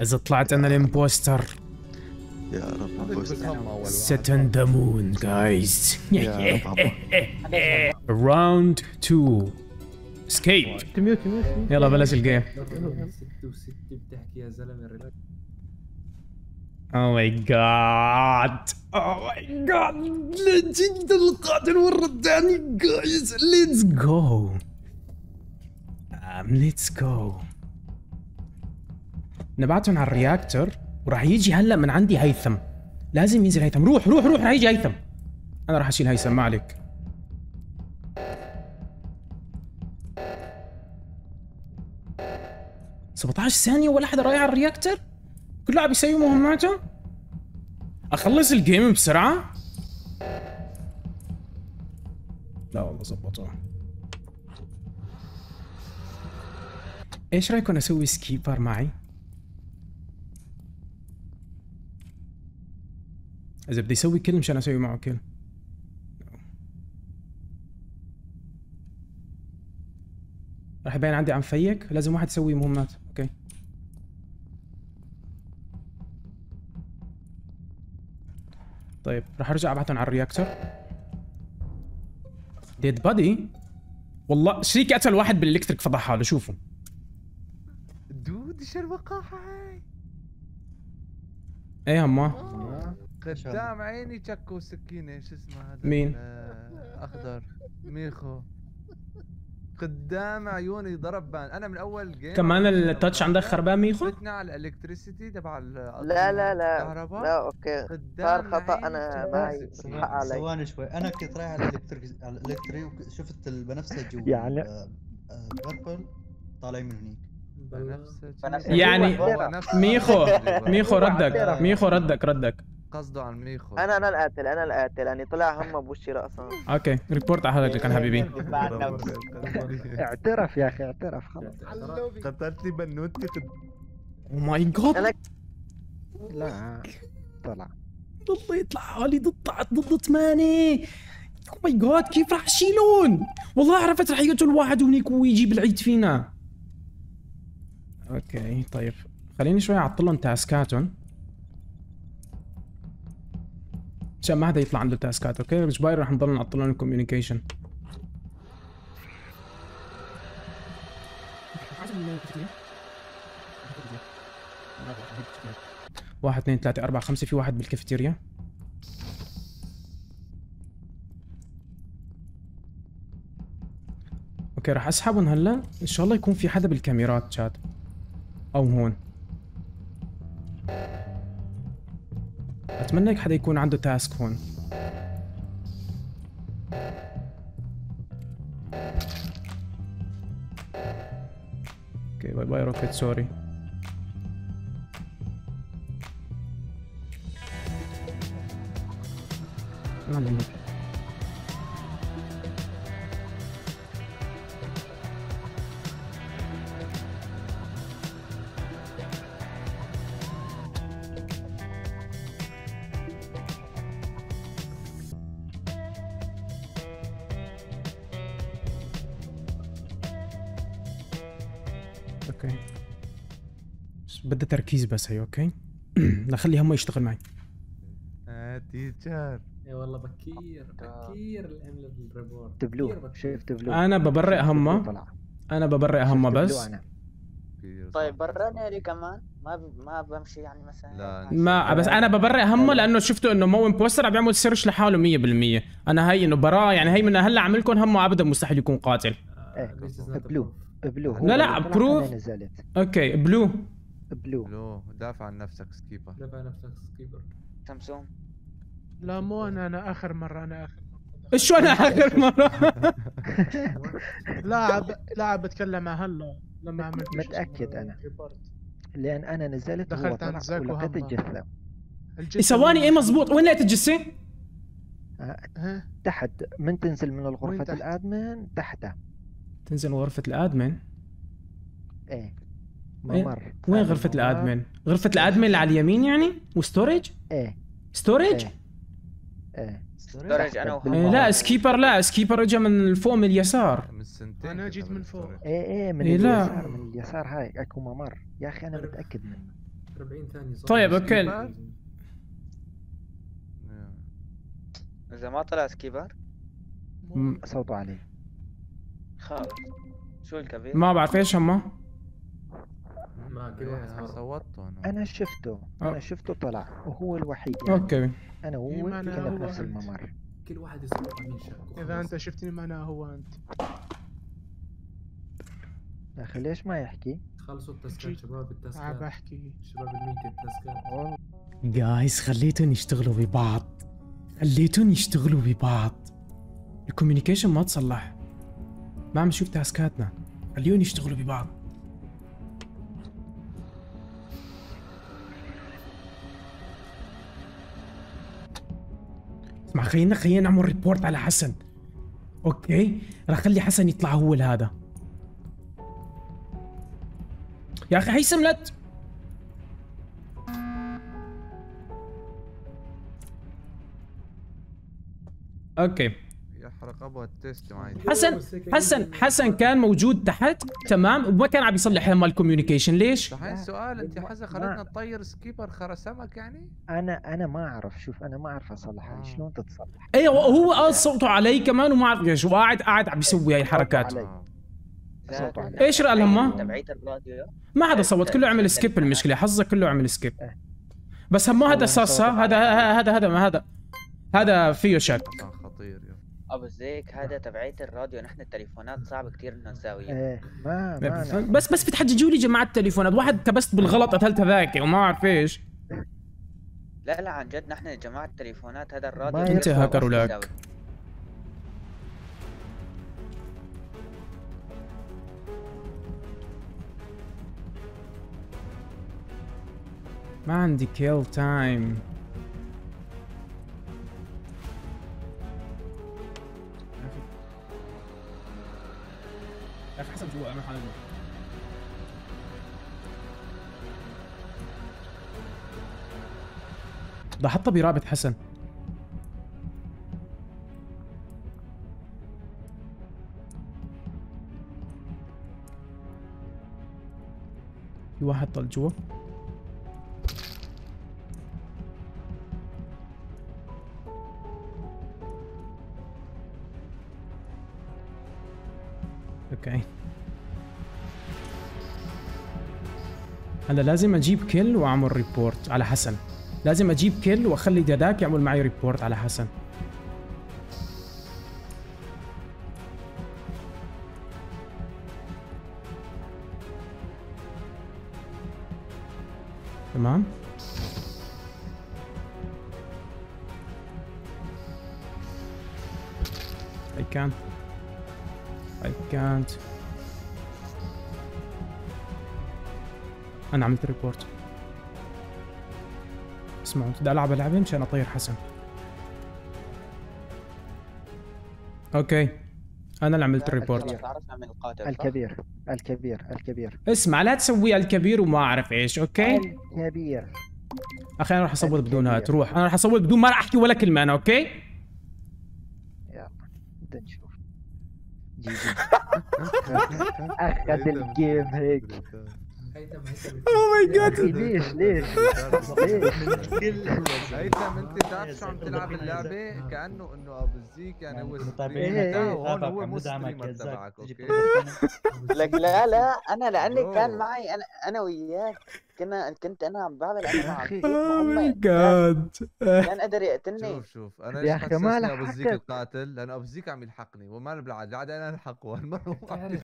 اذا طلعت أنا ال impostor يا رب بوست ستندمون guys يا رب round 2 skip ت mute ت mute يلا بلش ال game 66 بتحكي يا زلمه relax oh my god oh my god legend القاتل مره ثانية guys let's go let's go نبعتهم على ال reactor وراح يجي هلا من عندي هيثم لازم ينزل هيثم روح روح روح راح يجي هيثم أنا راح أشيل هيثم ما عليك سبعتعش ثانية ولا حدا رايح على ال reactor؟ كل لاعب يسوي مهماته؟ أخلص ال game بسرعة؟ لا والله زبطوه إيش رايكم أسوي سكيبر معي؟ إذا بدي أسوي كل مشان أسوي معه كل. راح يبين عندي عم فيك. لازم واحد يسوي مهمات. أوكي. طيب راح أرجع ابعثهم على ال reactor. dead body والله شريك قتل واحد بال electric فضح حاله شوفوا dude إيش الوقاحه هاي. إيه هما قدام عيني تشكو سكينه إيش اسمه هذا؟ مين؟ آه، أخضر. ميخو. قدام عيوني ضرب vent. أنا من أول game كمان ال touch عندك خربان ميخو؟ فتنا على ال electricity تبع ال- لا لا لا. الكهرباء. لا أوكي. صار خطأ. أنا معي علي ثواني شوي. أنا كنت رايح على الالكتري وشفت البنفسجي يعني- بيربل طالعين من هنيك. بنفسجي. يعني ميخو ميخو ردك. ميخو ردك ردك. قصده عن ميخو أنا أنا القاتل أنا القاتل. يعني طلع هم بوشي راسا أوكي ريبورت على حالك كان حبيبي. اعترف يا أخي اعترف خلاص. قتلت لي بنوتي oh my god أنا لا طلع. الله يطلع حالي ضد ضد ثمانية oh my god كيف راح يشيلون؟ والله عرفت رح يقتل واحد هنيك ويجيب العيد فينا. okay طيب. خليني شوي أعطلهم تاسكاتهم. عشان ما حدا يطلع عنده تاسكات okay الجباير رح نضل نعطلهم ال communication واحد اثنين ثلاثة أربعة خمسة في واحد بالكافيتيريا أوكي راح أسحبهم هلا. إن شاء الله يكون في حدا بالكاميرات شات أو هون. اتمنى حدا يكون عنده تاسك هون. أوكي باي باي روكيت سوري ما أوكي. بس بدها تركيز بس هي أوكي؟ نخلي هم يشتغل معي. آه، تيتشر اي والله بكير بكير العمل الريبورت. تبلو بكير بكير. شفت بلو أنا ببرئ همه طلع. أنا ببرئ همه بلو بس. طيب براني لي كمان. ما ب... ما بمشي يعني مثلا. لا، ما بس أنا ببرئ همه لأنه شفته إنه مو امبوستر عم بيعمل سيرش لحاله 100% أنا هي إنه براء يعني هي من هلا عملكم همه ابدا مستحيل يكون قاتل. إيه، بلو. بلو هو لا، لا، بروف. نزلت؟ أوكي بلو. بلو. لو دافع عن نفسك سكيبر. دفع نفسك سكيبر. سمسوم لا مو أنا أنا آخر مرة أنا آخر مرة. إيش أنا آخر مرة؟ لاعب لاعب بتكلم هلا لما عملت شو أنا. ريبورت. لأن أنا نزلت دخلت عند طلع زاك ولقيت. الجثة إيه، ثواني إيه مزبوط وين لقيت الجثة؟ ها؟ تحت. من تنزل من الغرفة تحت؟ الآدمن؟ تحته. تنزل غرفة الأدمن إيه ممر وين الممر. الأدمن؟ غرفة الأدمن اللي على اليمين يعني؟ وستورج؟ إيه ستورج؟ إيه إيه درج أنا وهم إيه لا سكيبر لا سكيبر اجى من فوق من اليسار من سنتين أنا كنت جيت من فوق. إيه إيه من إيه لا. اليسار من اليسار هاي أكو ممر يا أخي أنا متأكد منه 40 ثانية. طيب، أوكي. سكيبر؟ إذا ما طلع سكيبر م- صوته علي خلاص شو الكبير؟ ما بعرف إيش هم. ما كل واحد صوتته أنا. أنا شفته. أنا شفته طلع. وهو الوحيد يعني. أوكي. أنا وهو كنا هو بنفس. الممر. كل واحد يسوي مين شك إذا أنت شفتني ما أنا هو أنت. يا أخي ليش ما يحكي؟ خلصوا التاسكات شباب عم التاسكات بحكي شباب الميت التاسكات. والله. جايز خليتهم يشتغلوا ببعض. خليتهم يشتغلوا ببعض. ال communication ما تصلح. ما عم نشوف تاسكاتنا. خليهم يشتغلوا ببعض. اسمع خلينا خلينا نعمل report على حسن. okay؟ راح اخلي حسن يطلع هو هذا يا أخي هيثم لا ت- أوكي. التيست معي. حسن حسن حسن كان موجود تحت. تمام. وما كان عم يصلح لما الكوميونيكيشن ليش؟ دحين سؤال أنت حسن خليتنا نطير سكيبر خرسمك يعني؟ أنا أنا ما أعرف. شوف أنا ما أعرف أصلحها. آه. شلون تتصلح؟ أيوه هو قال صوته علي كمان وما أعرف إيش. وقاعد قاعد عم يسوي هاي الحركات. آه. صوته علي. إيش رأى؟ تبعيت الراديو. ما حدا صوت. كله عمل سكيب المشكلة. حظك كله عمل سكيب إيه. بس هم هذا صوته هذا هذا هذا ما هذا هذا فيه شك. خطير. أبو زيك هذا تبعيت الراديو. نحن التليفونات صعب كثير انه نساويها إيه ما ما. بس بس بتحججوا لي جماعة التليفونات. واحد كبست بالغلط قتلت هذاك وما أعرف إيش. لا لا عن جد نحن جماعة التليفونات هذا الراديو أنت بيرفع هاكر ولاك. ما عندي كيل تايم أخي حسب جوا أعمل حالك ده حطها برابط حسن. في واحد طل جوا. هلا لازم أجيب كل وأعمل report على حسن. لازم أجيب كل وأخلي داداك يعمل معي report على حسن. تمام؟ I can't. I can't. أنا عملت report اسمعوا بدي ألعب لعبة مشان أطير حسن. okay. أنا اللي عملت ال report صح؟ الكبير الكبير الكبير. اسمع لا تسوي الكبير وما أعرف إيش أوكي؟ الكبير. أخي أنا راح أصوت بدون الكبير. تروح أنا راح أصوت بدون ما راح أحكي ولا كلمة أنا أوكي؟ يلا بدنا نشوف. جي جي. أخذ الجيم هيك. هيثم هيثم اوه ماي يا أخي ليش ليش؟ هيثم أنت تعرف شو عم تلعب اللعبة؟ كأنه إنه أبو الزيك يعني هو متابعين ستريمر إيه، وهون هو مو تبعك أوكي؟ لك لا لا أنا لاني. كان معي أنا أنا وياك كنا كنت أنا عم بعمل أنا. الزيك اوه ماي كان- جاد كان قدر يقتلني. شوف شوف. أنا يا ليش أخي ما أبو الزيك. القاتل. لأنه أبو الزيك عم يلحقني. وما بالعادة العاده أنا ألحقه. هالمره هو عم